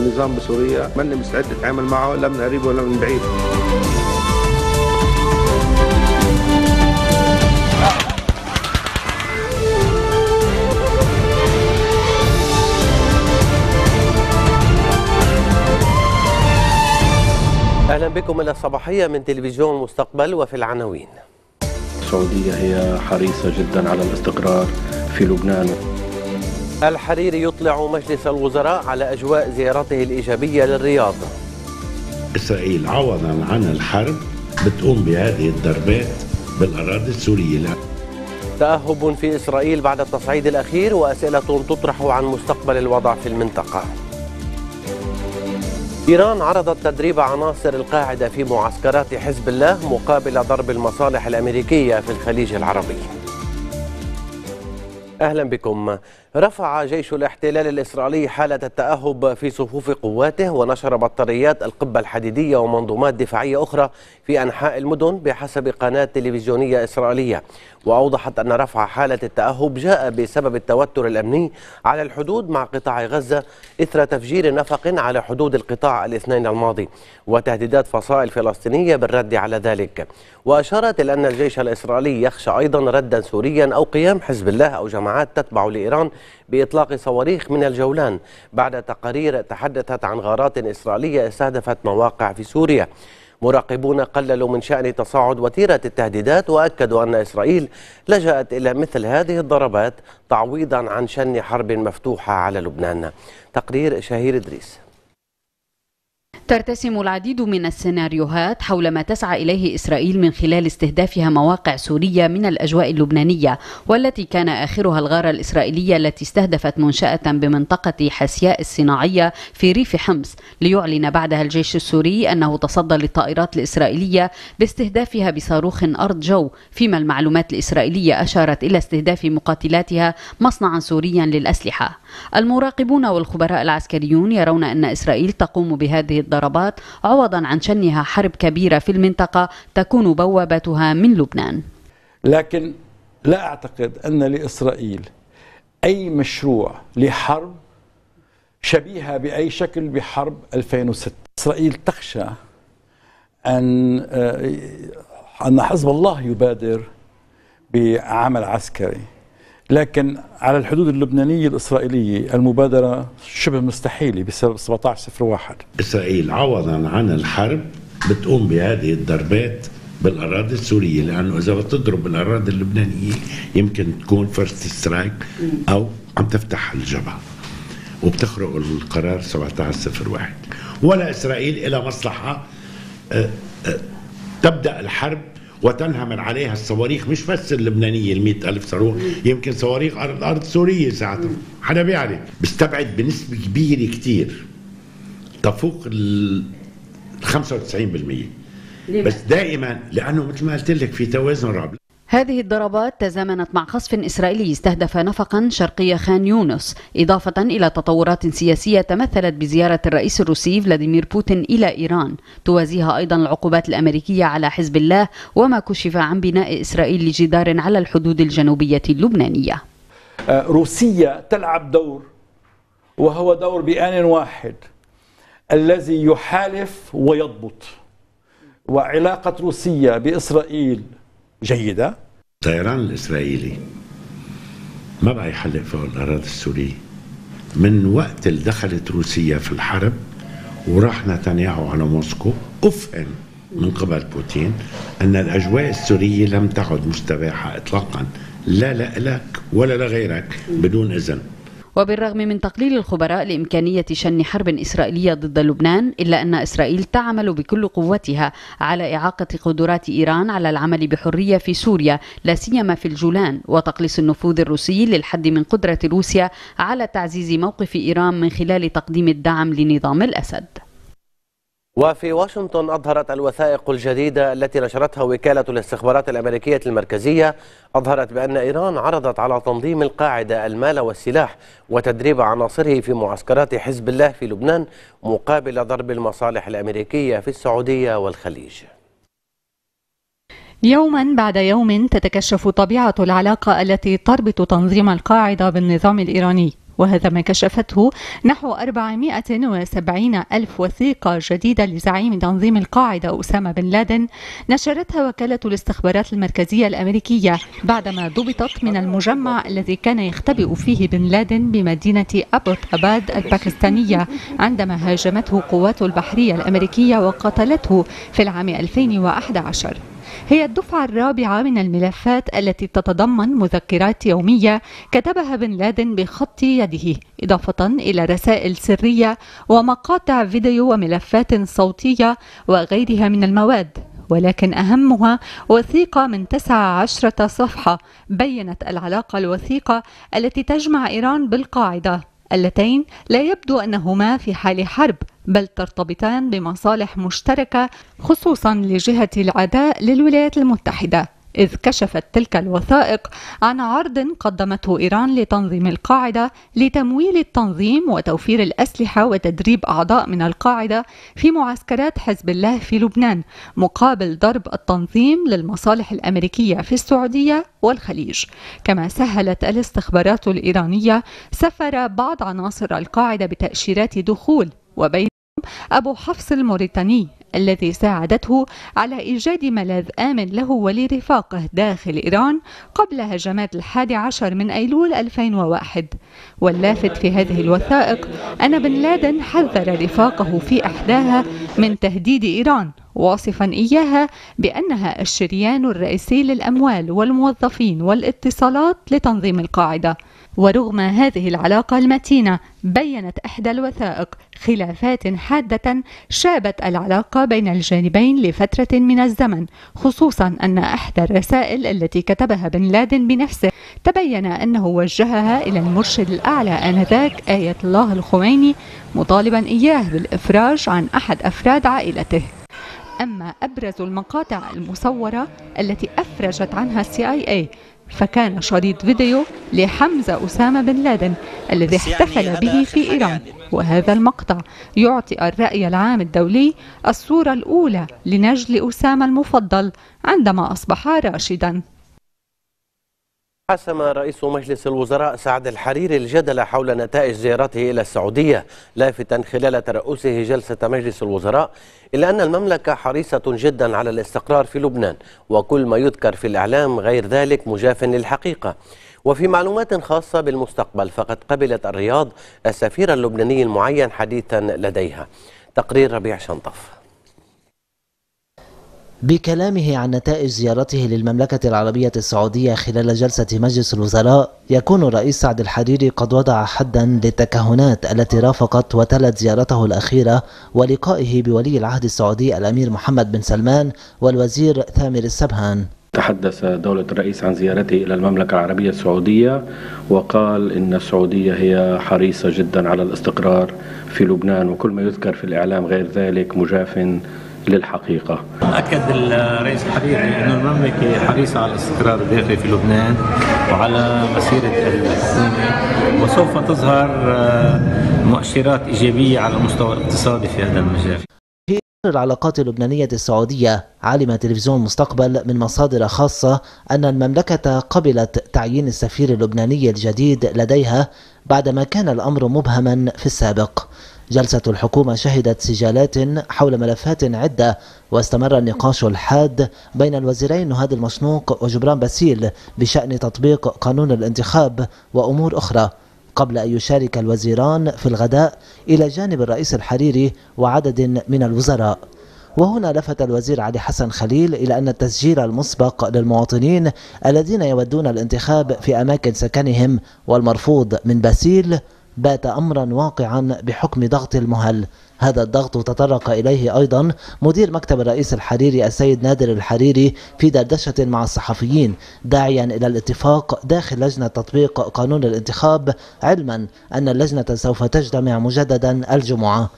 النظام بسوريا ماني مستعد أتعامل معه لا من قريب ولا من بعيد. أهلا بكم إلى الصباحية من تلفزيون المستقبل وفي العناوين. السعودية هي حريصة جدا على الاستقرار في لبنان. الحريري يطلع مجلس الوزراء على أجواء زيارته الإيجابية للرياض. إسرائيل عوضا عن الحرب بتقوم بهذه الضربات بالأراضي السورية. تأهب في إسرائيل بعد التصعيد الأخير وأسئلة تطرح عن مستقبل الوضع في المنطقة. إيران عرضت تدريب عناصر القاعدة في معسكرات حزب الله مقابل ضرب المصالح الأمريكية في الخليج العربي. أهلا بكم. رفع جيش الاحتلال الإسرائيلي حالة التأهب في صفوف قواته ونشر بطاريات القبة الحديدية ومنظومات دفاعية أخرى في أنحاء المدن بحسب قناة تلفزيونية إسرائيلية. وأوضحت أن رفع حالة التأهب جاء بسبب التوتر الأمني على الحدود مع قطاع غزة إثر تفجير نفق على حدود القطاع الاثنين الماضي وتهديدات فصائل فلسطينية بالرد على ذلك. وأشارت إلى أن الجيش الإسرائيلي يخشى أيضا ردا سوريا أو قيام حزب الله أو جماعات تتبع لإيران بإطلاق صواريخ من الجولان بعد تقارير تحدثت عن غارات إسرائيلية استهدفت مواقع في سوريا. مراقبون قللوا من شأن تصاعد وتيرة التهديدات وأكدوا أن إسرائيل لجأت إلى مثل هذه الضربات تعويضا عن شن حرب مفتوحة على لبنان. تقرير شهير إدريس. ترتسم العديد من السيناريوهات حول ما تسعى إليه إسرائيل من خلال استهدافها مواقع سورية من الأجواء اللبنانية والتي كان آخرها الغارة الإسرائيلية التي استهدفت منشأة بمنطقة حسياء الصناعية في ريف حمص ليعلن بعدها الجيش السوري أنه تصدى للطائرات الإسرائيلية باستهدافها بصاروخ أرض جو فيما المعلومات الإسرائيلية أشارت إلى استهداف مقاتلاتها مصنعا سوريا للأسلحة. المراقبون والخبراء العسكريون يرون أن إسرائيل تقوم بهذه الضربات الضربات عوضا عن شنها حرب كبيرة في المنطقة تكون بوابتها من لبنان. لكن لا أعتقد أن لإسرائيل أي مشروع لحرب شبيهة بأي شكل بحرب 2006 إسرائيل تخشى أن أن حزب الله يبادر بعمل عسكري. لكن على الحدود اللبنانية الإسرائيلية المبادرة شبه مستحيلة بسبب 1701 إسرائيل عوضا عن الحرب بتقوم بهذه الضربات بالأراضي السورية لأنه إذا بتضرب بالأراضي اللبنانية يمكن تكون first strike أو عم تفتح الجبهة وبتخرق القرار 1701 ولا إسرائيل إلى مصلحة آه، آه، الحرب وتنهمر عليها. الصواريخ مش بس اللبنانية ال ألف صاروخ يمكن صواريخ أرض أرض سورية ساعتها. حدا بيعرف؟ بيستبعد بنسبة كبيرة كتير. تفوق ال 95% بس دائما لأنه مثل ما قلت لك في توازن رعب هذه الضربات تزامنت مع قصف إسرائيلي استهدف نفقا شرقي خان يونس إضافة إلى تطورات سياسية تمثلت بزيارة الرئيس الروسي فلاديمير بوتين إلى إيران. توازيها أيضا العقوبات الأمريكية على حزب الله وما كشف عن بناء إسرائيل لجدار على الحدود الجنوبية اللبنانية. آه، روسيا تلعب دور وهو دور بآن واحد الذي يحالف ويضبط. وعلاقة روسيا بإسرائيل جيدة. الطيران الإسرائيلي ما بقى يحلق فوق الأراضي السورية. من وقت اللي دخلت روسيا في الحرب وراح نتنياهو على موسكو أفهم من قبل بوتين أن الأجواء السورية لم تعد مستباحة إطلاقا. لا لك ولا لغيرك بدون إذن. وبالرغم من تقليل الخبراء لإمكانية شن حرب إسرائيلية ضد لبنان إلا أن إسرائيل تعمل بكل قوتها على إعاقة قدرات إيران على العمل بحرية في سوريا لا سيما في الجولان وتقليص النفوذ الروسي للحد من قدرة روسيا على تعزيز موقف إيران من خلال تقديم الدعم لنظام الأسد. وفي واشنطن أظهرت الوثائق الجديدة التي نشرتها وكالة الاستخبارات الأمريكية المركزية. أظهرت بأن إيران عرضت على تنظيم القاعدة المال والسلاح وتدريب عناصره في معسكرات حزب الله في لبنان مقابل ضرب المصالح الأمريكية في السعودية والخليج. يوما بعد يوم تتكشف طبيعة العلاقة التي تربط تنظيم القاعدة بالنظام الإيراني. وهذا ما كشفته نحو 470 ألف وثيقة جديدة لزعيم تنظيم القاعدة أسامة بن لادن نشرتها وكالة الاستخبارات المركزية الأمريكية بعدما ضبطت من المجمع الذي كان يختبئ فيه بن لادن بمدينة أبوت أباد الباكستانية عندما هاجمته قوات البحرية الأمريكية وقتلته في العام 2011 هي الدفعة الرابعة من الملفات التي تتضمن مذكرات يومية كتبها بن لادن بخط يده إضافة إلى رسائل سرية ومقاطع فيديو وملفات صوتية وغيرها من المواد. ولكن أهمها وثيقة من 19 صفحة بينت العلاقة الوثيقة التي تجمع إيران بالقاعدة. اللتين لا يبدو أنهما في حال حرب بل ترتبطان بمصالح مشتركة خصوصا لجهة العداء للولايات المتحدة. إذ كشفت تلك الوثائق عن عرض قدمته إيران لتنظيم القاعدة لتمويل التنظيم وتوفير الأسلحة وتدريب أعضاء من القاعدة في معسكرات حزب الله في لبنان مقابل ضرب التنظيم للمصالح الأمريكية في السعودية والخليج. كما سهلت الاستخبارات الإيرانية سفر بعض عناصر القاعدة بتأشيرات دخول وبين أبو حفص الموريتاني. الذي ساعدته على إيجاد ملاذ آمن له ولرفاقه داخل إيران قبل هجمات الحادي عشر من أيلول 2001 واللافت في هذه الوثائق أن بن لادن حذر رفاقه في إحداها من تهديد إيران واصفا إياها بأنها الشريان الرئيسي للأموال والموظفين والاتصالات لتنظيم القاعدة. ورغم هذه العلاقة المتينة بينت إحدى الوثائق خلافات حادة شابت العلاقة بين الجانبين لفترة من الزمن خصوصا أن إحدى الرسائل التي كتبها بن لادن بنفسه تبين أنه وجهها إلى المرشد الأعلى آنذاك آية الله الخميني مطالبا إياه بالإفراج عن أحد أفراد عائلته. أما أبرز المقاطع المصورة التي أفرجت عنها السي آي اي فكان شريط فيديو لحمزة أسامة بن لادن الذي احتفل به في إيران وهذا المقطع. يعطي الرأي العام الدولي الصورة الأولى لنجل أسامة المفضل عندما أصبح راشدا. حسم رئيس مجلس الوزراء سعد الحريري الجدل حول نتائج زيارته إلى السعودية لافتا خلال ترأسه جلسة مجلس الوزراء إلا أن المملكة حريصة جدا على الاستقرار في لبنان وكل ما يذكر في الإعلام غير ذلك مجاف للحقيقة. وفي معلومات خاصة بالمستقبل فقد قبلت الرياض السفير اللبناني المعين حديثا لديها. تقرير ربيع شنطف. بكلامه عن نتائج زيارته للمملكة العربية السعودية خلال جلسة مجلس الوزراء يكون الرئيس سعد الحريري قد وضع حدا للتكهنات التي رافقت وتلت زيارته الأخيرة ولقائه بولي العهد السعودي الأمير محمد بن سلمان والوزير ثامر السبهان. تحدث دولة الرئيس عن زيارته إلى المملكة العربية السعودية وقال إن السعودية هي حريصة جدا على الاستقرار في لبنان وكل ما يذكر في الإعلام غير ذلك مجاف للحقيقة. أكد الرئيس الحريري أن المملكة حريصة على الاستقرار الداخلي في لبنان وعلى مسيرة الحكومة وسوف تظهر آه، مؤشرات إيجابية على المستوى الاقتصادي في هذا المجال. في العلاقات اللبنانية السعودية علم تلفزيون مستقبل من مصادر خاصة أن المملكة قبلت تعيين السفير اللبناني الجديد لديها بعدما كان الأمر مبهما في السابق. جلسة الحكومة شهدت سجالات حول ملفات عدة واستمر النقاش الحاد بين الوزيرين نهاد المشنوق وجبران باسيل بشأن تطبيق قانون الانتخاب وأمور أخرى. قبل أن يشارك الوزيران في الغداء إلى جانب الرئيس الحريري وعدد من الوزراء. وهنا لفت الوزير علي حسن خليل إلى أن التسجيل المسبق للمواطنين الذين يودون الانتخاب في أماكن سكنهم والمرفوض من باسيل بات امرا واقعا بحكم ضغط المهل. هذا الضغط تطرق إليه أيضا مدير مكتب الرئيس الحريري السيد نادر الحريري في دردشة مع الصحفيين داعيا إلى الاتفاق داخل لجنة تطبيق قانون الانتخاب علما أن اللجنة سوف تجتمع مجددا الجمعة.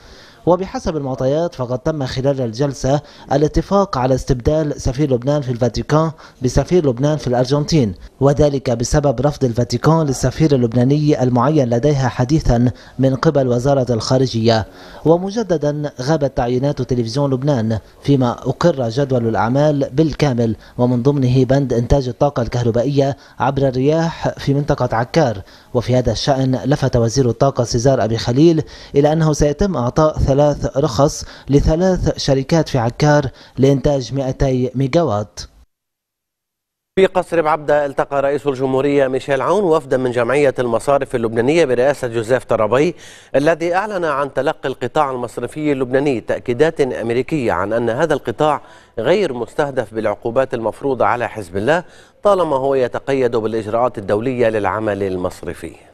وبحسب المعطيات فقد تم خلال الجلسة الاتفاق على استبدال سفير لبنان في الفاتيكان بسفير لبنان في الأرجنتين وذلك بسبب رفض الفاتيكان للسفير اللبناني المعين لديها حديثا من قبل وزارة الخارجية. ومجددا غابت تعيينات تلفزيون لبنان فيما أقر جدول الأعمال بالكامل ومن ضمنه بند إنتاج الطاقة الكهربائية عبر الرياح في منطقة عكار. وفي هذا الشأن لفت وزير الطاقة سيزار أبي خليل إلى أنه سيتم إعطاء ثلاث رخص لثلاث شركات في عكار لإنتاج 200 ميجاوات. في قصر بعبدة التقى رئيس الجمهورية ميشيل عون وفدا من جمعية المصارف اللبنانية برئاسة جوزيف طرابي الذي أعلن عن تلقي القطاع المصرفي اللبناني تأكيدات أمريكية عن أن هذا القطاع غير مستهدف بالعقوبات المفروضة على حزب الله طالما هو يتقيد بالإجراءات الدولية للعمل المصرفي.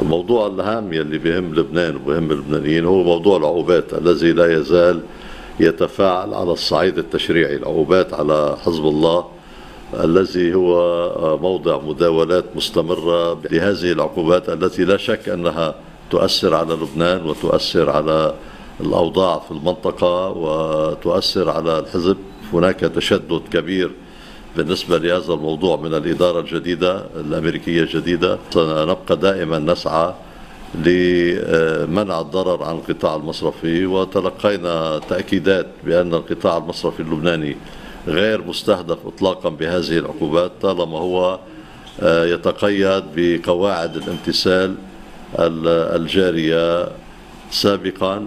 الموضوع الهام يلي بيهم لبنان وبيهم اللبنانيين هو موضوع العقوبات الذي لا يزال يتفاعل على الصعيد التشريعي العقوبات على حزب الله الذي هو موضع مداولات مستمرة لهذه العقوبات التي لا شك أنها تؤثر على لبنان وتؤثر على الأوضاع في المنطقة وتؤثر على الحزب. هناك تشدد كبير بالنسبة لهذا الموضوع من الإدارة الجديدة الأمريكية الجديدة سنبقى دائما نسعى لمنع الضرر عن القطاع المصرفي وتلقينا تأكيدات بأن القطاع المصرفي اللبناني غير مستهدف إطلاقا بهذه العقوبات طالما هو آه، يتقيد بقواعد الامتثال الجارية سابقا.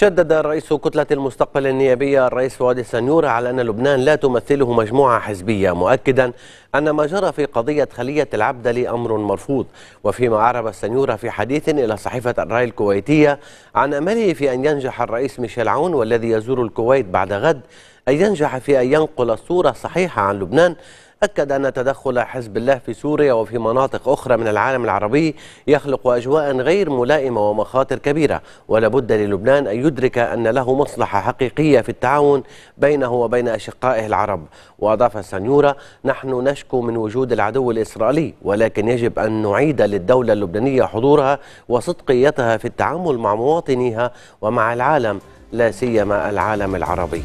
شدد رئيس كتلة المستقبل النيابية الرئيس فؤاد السنيور على أن لبنان لا تمثله مجموعة حزبية مؤكدا أن ما جرى في قضية خلية العبدلي أمر مرفوض. وفيما أعرب السنيور في حديث إلى صحيفة الرأي الكويتية عن أمله في أن ينجح الرئيس ميشيل عون والذي يزور الكويت بعد غد أن ينجح في أن ينقل صورة صحيحة عن لبنان أكد أن تدخل حزب الله في سوريا وفي مناطق أخرى من العالم العربي يخلق أجواء غير ملائمة ومخاطر كبيرة ولا بد للبنان أن يدرك أن له مصلحة حقيقية في التعاون بينه وبين أشقائه العرب. وأضاف السنيورة نحن نشكو من وجود العدو الإسرائيلي ولكن يجب أن نعيد للدولة اللبنانية حضورها وصدقيتها في التعامل مع مواطنيها ومع العالم لا سيما العالم العربي.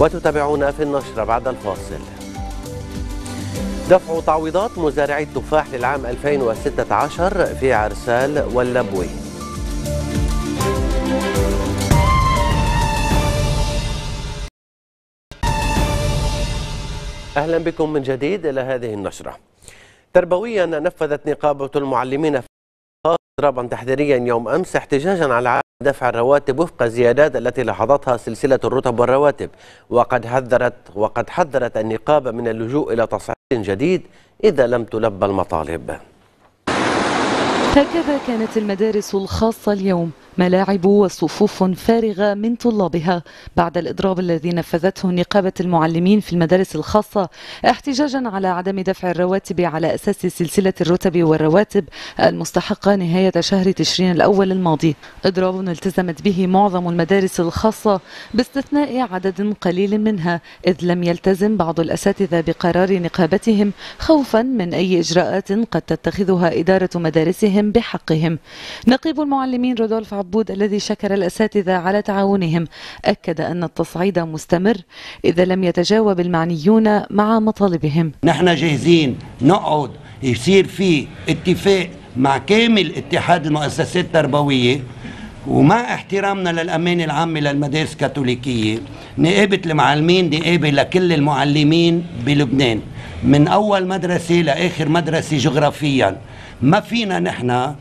وتتابعونا في النشرة بعد الفاصل. دفع تعويضات مزارعي التفاح للعام 2016 في عرسال واللبوي. أهلا بكم من جديد إلى هذه النشرة. تربويا نفذت نقابة المعلمين في اضرابا تحذيريا يوم أمس احتجاجا على دفع الرواتب وفق الزيادات التي لاحظتها سلسلة الرتب والرواتب. وقد حذرت وقد حذرت النقابة من اللجوء إلى تصعيد جديد إذا لم تلبى المطالب. هكذا كانت المدارس الخاصة اليوم. ملاعب وصفوف فارغة من طلابها بعد الإضراب الذي نفذته نقابة المعلمين في المدارس الخاصة احتجاجا على عدم دفع الرواتب على أساس سلسلة الرتب والرواتب المستحقة نهاية شهر تشرين الأول الماضي. إضراب التزمت به معظم المدارس الخاصة باستثناء عدد قليل منها إذ لم يلتزم بعض الأساتذة بقرار نقابتهم خوفا من أي إجراءات قد تتخذها إدارة مدارسهم بحقهم. نقيب المعلمين رودولف عبود الذي شكر الأساتذة على تعاونهم. أكد أن التصعيد مستمر إذا لم يتجاوب المعنيون مع مطالبهم. نحن جاهزين نقعد يصير في اتفاق مع كامل اتحاد المؤسسات التربوية ومع احترامنا للأمانة العامة للمدارس الكاثوليكية نقابة المعلمين نقابة لكل المعلمين بلبنان. من أول مدرسة لآخر مدرسة جغرافيا ما فينا نحن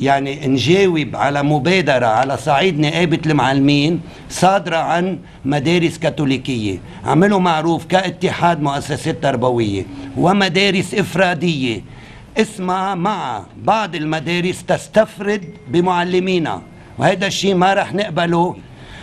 يعني نجاوب على مبادرة على صعيد نقابة المعلمين صادرة عن مدارس كاثوليكية. عملوا معروف كاتحاد مؤسسات تربوية ومدارس إفرادية. اسمها مع بعض المدارس تستفرد بمعلمينا. وهذا الشيء ما رح نقبله.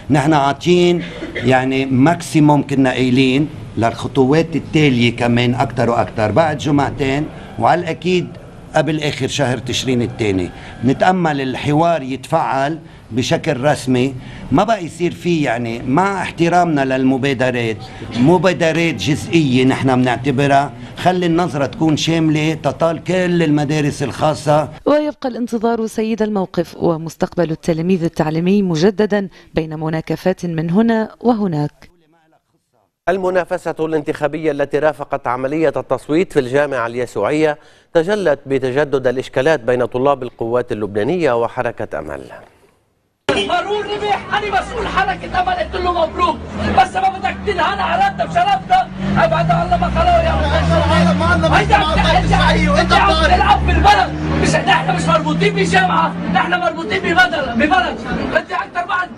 نحن عاطين يعني ماكسيموم كنا قايلين للخطوات التالية كمان أكثر وأكثر بعد جمعتين وعلى الأكيد قبل آخر شهر تشرين الثاني نتأمل الحوار يتفعل بشكل رسمي. ما بقى يصير فيه يعني مع احترامنا للمبادرات مبادرات جزئية نحن بنعتبرها خلي النظرة تكون شاملة تطال كل المدارس الخاصة. ويبقى الانتظار سيد الموقف ومستقبل التلاميذ التعليمي مجددا بين مناكفات من هنا وهناك. المنافسة الانتخابية التي رافقت عملية التصويت في الجامعة اليسوعية تجلت بتجدد الإشكالات بين طلاب القوات اللبنانية وحركة أمل. مارون ربيح أنا مسؤول حركة أمل قلت له مبروك. بس ما بدك تنهانا عرضنا بشرفنا أبعد الله ما خلاه يا انت انت عم تلعب بالبلد. مش نحن مش مربوطين بجامعة. نحن مربوطين ببلد. ببلد. انت أكثر واحد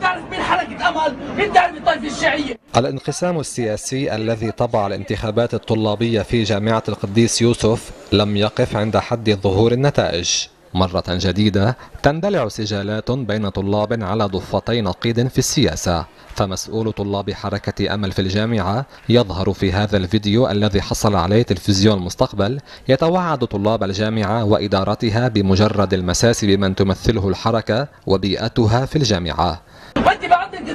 حركة أمل. مين بتعرف الطائفة الشيعية. الانقسام السياسي الذي طبع الانتخابات الطلابية في جامعة القديس يوسف لم يقف عند حد ظهور النتائج. مرة جديدة تندلع سجالات بين طلاب على ضفتي نقيض في السياسة. فمسؤول طلاب حركة أمل في الجامعة يظهر في هذا الفيديو الذي حصل عليه تلفزيون مستقبل يتوعد طلاب الجامعة وإدارتها بمجرد المساس بمن تمثله الحركة وبيئتها في الجامعة. وانت بعد انت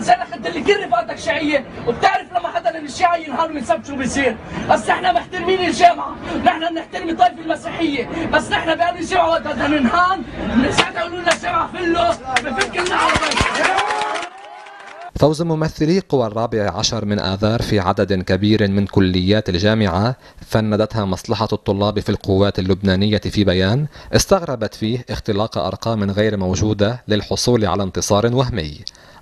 اللي كل رفقاتك شيعيه وبتعرف لما حدا من الشيعه ينهار من سبت شو بيصير. بس إحنا محترمين الجامعة نحن بنحترم الطائفة المسيحية بس نحن بقلب الجامعة وقت بدنا ننهان ساعتها يقولوا لنا الجامعة فله بفكرنا على فوز ممثلي قوى الرابع عشر من آذار في عدد كبير من كليات الجامعة فندتها مصلحة الطلاب في القوات اللبنانية في بيان استغربت فيه اختلاق أرقام غير موجودة للحصول على انتصار وهمي.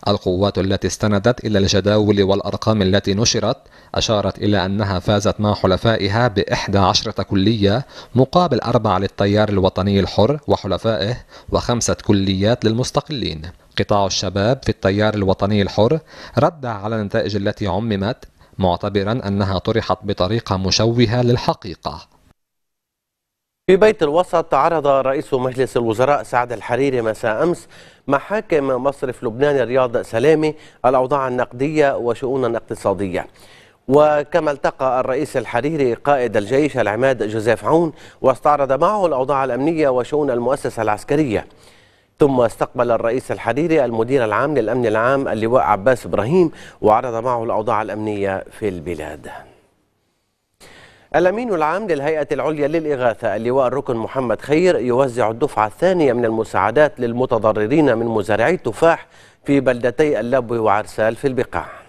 القوات التي استندت إلى الجداول والأرقام التي نشرت أشارت إلى أنها فازت مع حلفائها بإحدى عشرة كلية مقابل أربعة للتيار الوطني الحر وحلفائه وخمسة كليات للمستقلين. قطاع الشباب في التيار الوطني الحر رد على النتائج التي عممت معتبرا أنها طرحت بطريقة مشوهة للحقيقة. في بيت الوسط تعرض رئيس مجلس الوزراء سعد الحريري مساء أمس مع حاكم مصرف لبنان رياض سلامي الأوضاع النقدية وشؤونا اقتصادية. وكما التقى الرئيس الحريري قائد الجيش العماد جوزيف عون واستعرض معه الأوضاع الأمنية وشؤون المؤسسة العسكرية. ثم استقبل الرئيس الحريري المدير العام للأمن العام اللواء عباس إبراهيم وعرض معه الأوضاع الأمنية في البلاد. الأمين العام للهيئة العليا للإغاثة اللواء الركن محمد خير يوزع الدفعة الثانية من المساعدات للمتضررين من مزارعي التفاح في بلدتي اللبو وعرسال في البقاع.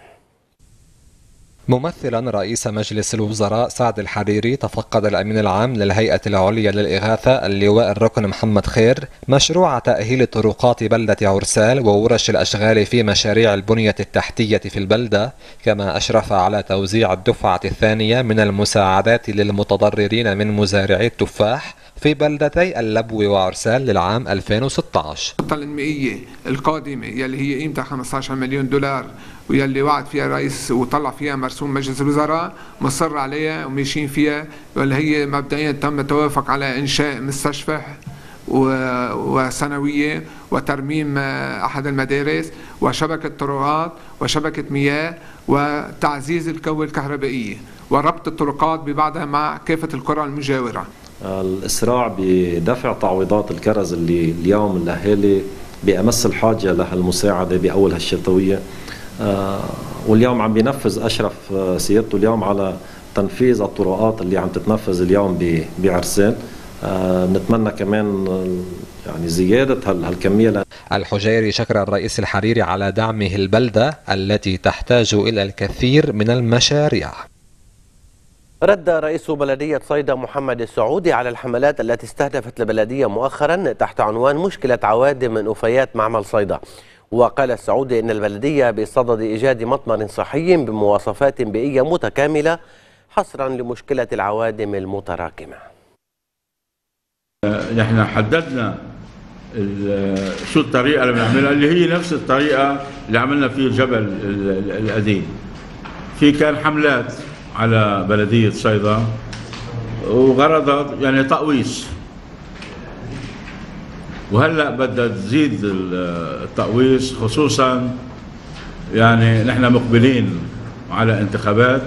ممثلا رئيس مجلس الوزراء سعد الحريري تفقد الأمين العام للهيئة العليا للإغاثة اللواء الركن محمد خير مشروع تأهيل طرقات بلدة عرسال وورش الأشغال في مشاريع البنية التحتية في البلدة كما أشرف على توزيع الدفعة الثانية من المساعدات للمتضررين من مزارعي التفاح في بلدتي اللبو وعرسال للعام 2016 الخطة الانمائية القادمة يلي هي قيمتها 15 مليون دولار ويلي وعد فيها الرئيس وطلع فيها مرسوم مجلس الوزراء مصر عليها وماشيين فيها واللي هي مبدئيا تم التوافق على إنشاء مستشفى وثانوية وترميم أحد المدارس وشبكة طرقات وشبكة مياه وتعزيز الكوة الكهربائية وربط الطرقات ببعضها مع كافة القرى المجاورة. الإسراع بدفع تعويضات الكرز اللي اليوم الأهالي بأمس الحاجة لهالمساعدة بأول هالشتوية. آه، واليوم عم بينفذ أشرف آه، سيادته اليوم على تنفيذ الطرقات اللي عم تتنفذ اليوم بعرسان آه، نتمنى كمان يعني زيادة هالكمية الحجيري شكر الرئيس الحريري على دعمه البلدة التي تحتاج إلى الكثير من المشاريع. رد رئيس بلدية صيدا محمد السعودي على الحملات التي استهدفت البلدية مؤخرا تحت عنوان مشكلة عوادم من أفيات معمل صيدا. وقال السعودي إن البلدية بصدد إيجاد مطمر صحي بمواصفات بيئية متكاملة حصرا لمشكلة العوادم المتراكمة. نحن حددنا شو الطريقة اللي بنعملها اللي هي نفس الطريقة اللي عملنا فيه الجبل القديم في كان حملات على بلدية صيدا وغرضها يعني تقويس وهلأ بدها تزيد التقويس خصوصا يعني نحن مقبلين على انتخابات.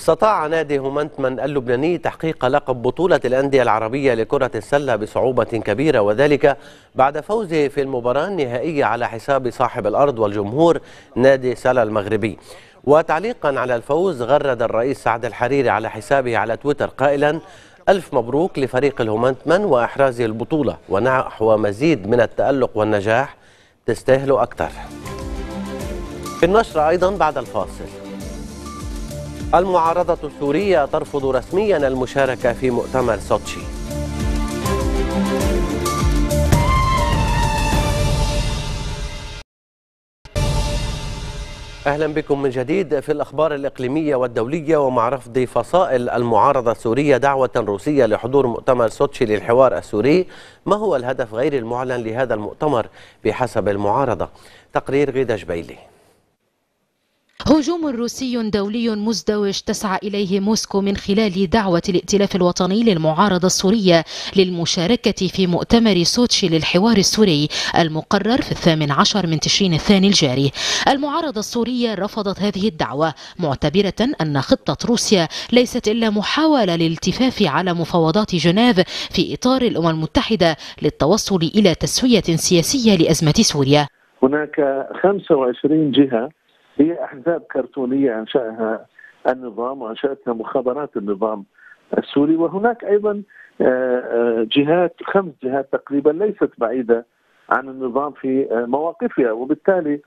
استطاع نادي هومنتمان اللبناني تحقيق لقب بطولة الأندية العربية لكرة السلة بصعوبة كبيرة وذلك بعد فوزه في المباراة النهائية على حساب صاحب الأرض والجمهور نادي سلا المغربي. وتعليقا على الفوز غرد الرئيس سعد الحريري على حسابه على تويتر قائلا ألف مبروك لفريق الهومنتمان وإحراز البطولة ونحو مزيد من التألق والنجاح تستاهلوا أكثر. في النشرة أيضا بعد الفاصل. المعارضة السورية ترفض رسميا المشاركة في مؤتمر سوتشي. أهلا بكم من جديد في الأخبار الإقليمية والدولية ومع رفض فصائل المعارضة السورية دعوة روسية لحضور مؤتمر سوتشي للحوار السوري. ما هو الهدف غير المعلن لهذا المؤتمر بحسب المعارضة؟ تقرير غيدا جبيلي هجوم روسي دولي مزدوج تسعى إليه موسكو من خلال دعوة الائتلاف الوطني للمعارضة السورية للمشاركة في مؤتمر سوتشي للحوار السوري المقرر في الثامن عشر من تشرين الثاني الجاري. المعارضة السورية رفضت هذه الدعوة معتبرة أن خطة روسيا ليست إلا محاولة للالتفاف على مفاوضات جنيف في إطار الأمم المتحدة للتوصل إلى تسوية سياسية لأزمة سوريا. هناك 25 جهة هي أحزاب كرتونية أنشأها النظام وأنشأتها مخابرات النظام السوري وهناك أيضا آه، آه، جهات خمس جهات تقريبا ليست بعيدة عن النظام في آه، مواقفها وبالتالي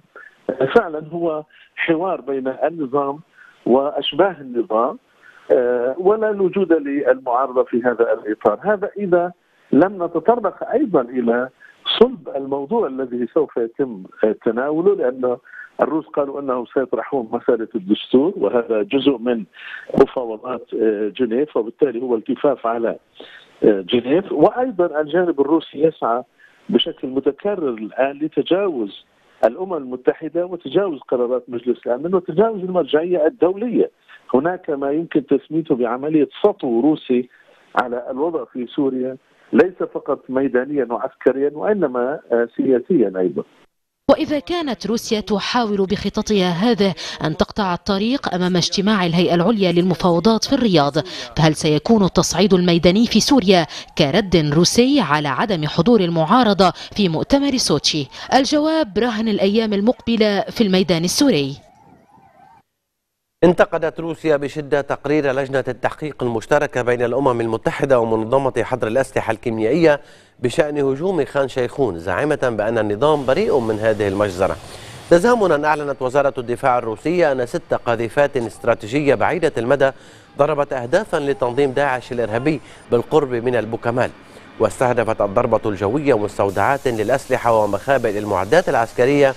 فعلا هو حوار بين النظام وأشباه النظام ولا وجود للمعارضة في هذا الإطار، هذا إذا لم نتطرق أيضا إلى صلب الموضوع الذي سوف يتم تناوله لأنه الروس قالوا انهم سيطرحون مسألة الدستور وهذا جزء من مفاوضات آه، جنيف وبالتالي هو التفاف على آه، جنيف. وأيضا الجانب الروسي يسعى بشكل متكرر الآن لتجاوز الأمم المتحدة وتجاوز قرارات مجلس الأمن وتجاوز المرجعية الدولية. هناك ما يمكن تسميته بعملية سطو روسي على الوضع في سوريا ليس فقط ميدانيا وعسكريا وإنما آه، سياسيا أيضا. وإذا كانت روسيا تحاول بخططها هذه أن تقطع الطريق أمام اجتماع الهيئة العليا للمفاوضات في الرياض فهل سيكون التصعيد الميداني في سوريا كرد روسي على عدم حضور المعارضة في مؤتمر سوتشي؟ الجواب رهن الأيام المقبلة في الميدان السوري. انتقدت روسيا بشدة تقرير لجنة التحقيق المشتركة بين الأمم المتحدة ومنظمة حظر الأسلحة الكيميائية بشأن هجوم خان شيخون زاعمة بأن النظام بريء من هذه المجزرة. تزامنا أعلنت وزارة الدفاع الروسية أن ست قاذفات استراتيجية بعيدة المدى ضربت أهدافا لتنظيم داعش الإرهابي بالقرب من البوكمال. واستهدفت الضربة الجوية مستودعات للأسلحة ومخابئ للمعدات العسكرية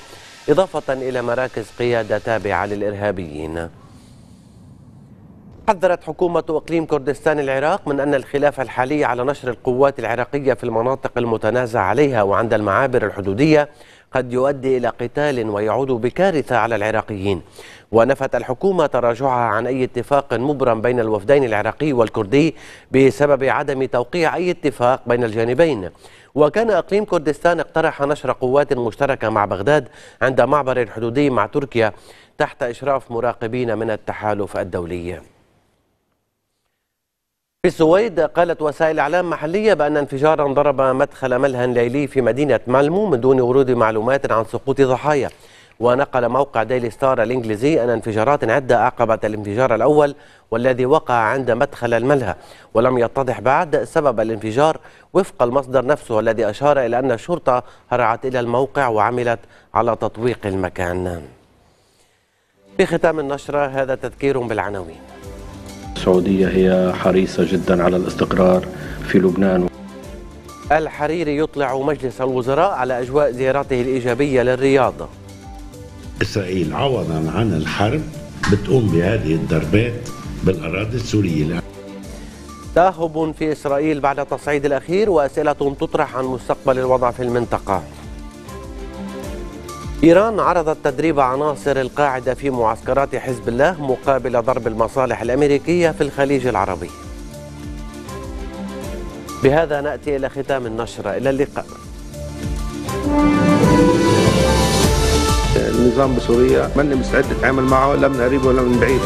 إضافة إلى مراكز قيادة تابعة للإرهابيين. حذرت حكومة إقليم كردستان العراق من أن الخلاف الحالي على نشر القوات العراقية في المناطق المتنازع عليها وعند المعابر الحدودية قد يؤدي إلى قتال ويعود بكارثة على العراقيين. ونفت الحكومة تراجعها عن أي اتفاق مبرم بين الوفدين العراقي والكردي بسبب عدم توقيع أي اتفاق بين الجانبين. وكان إقليم كردستان اقترح نشر قوات مشتركة مع بغداد عند معبر الحدودي مع تركيا تحت إشراف مراقبين من التحالف الدولي. في السويد قالت وسائل اعلام محلية بأن انفجارا ضرب مدخل ملهى ليلي في مدينة مالمو من دون ورود معلومات عن سقوط ضحايا ونقل موقع ديلي ستار الإنجليزي أن انفجارات عدة أعقبت الانفجار الأول والذي وقع عند مدخل الملهى ولم يتضح بعد سبب الانفجار وفق المصدر نفسه الذي أشار إلى أن الشرطة هرعت إلى الموقع وعملت على تطويق المكان. في ختام النشرة هذا تذكير بالعناوين. السعودية هي حريصة جدا على الاستقرار في لبنان. الحريري يطلع مجلس الوزراء على أجواء زيارته الإيجابية للرياض. إسرائيل عوضا عن الحرب بتقوم بهذه الضربات بالأراضي السورية. تاهب في إسرائيل بعد التصعيد الأخير وأسئلة تطرح عن مستقبل الوضع في المنطقة. إيران عرضت تدريب عناصر القاعدة في معسكرات حزب الله مقابل ضرب المصالح الأمريكية في الخليج العربي. بهذا نأتي إلى ختام النشرة إلى اللقاء. النظام بسوريا من مستعد يتعامل معه لا من قريب ولا من بعيد.